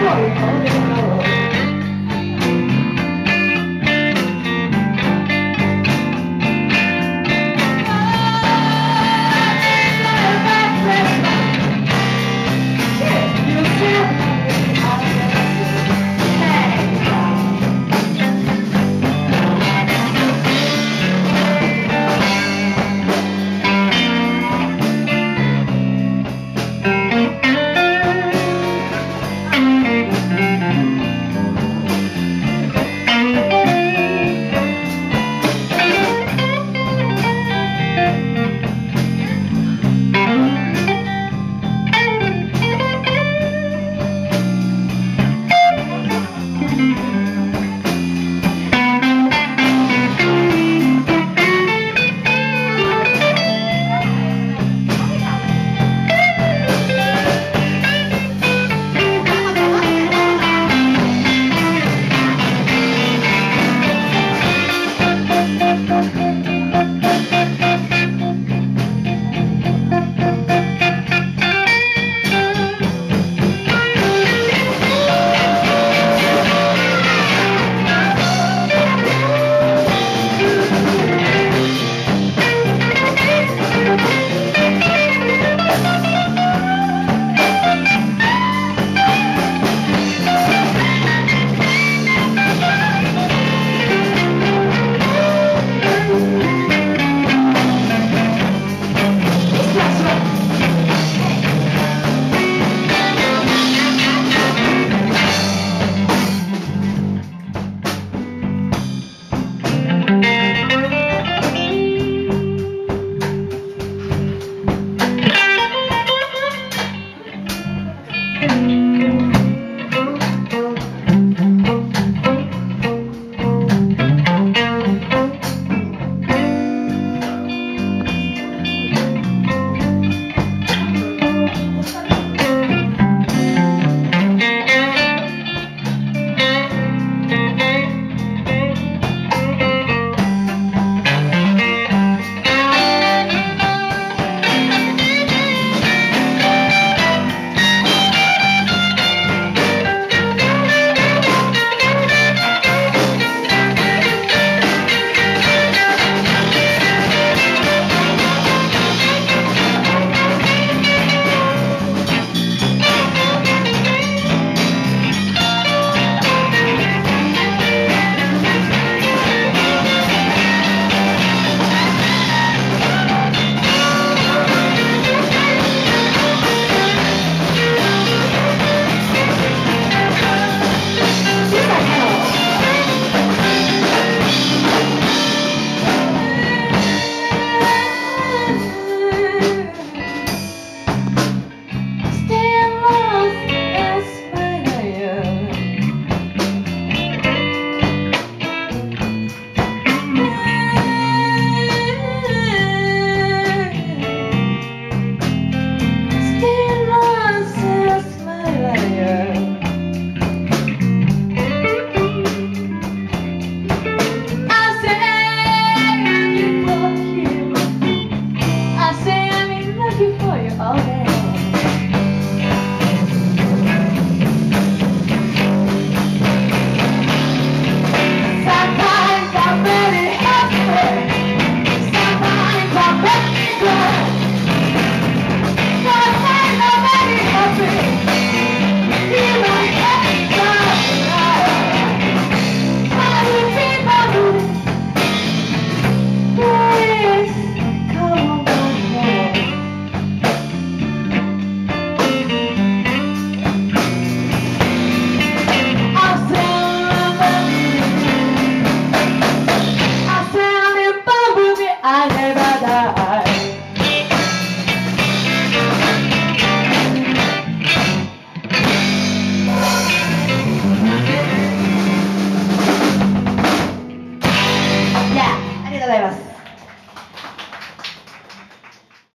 Sorry,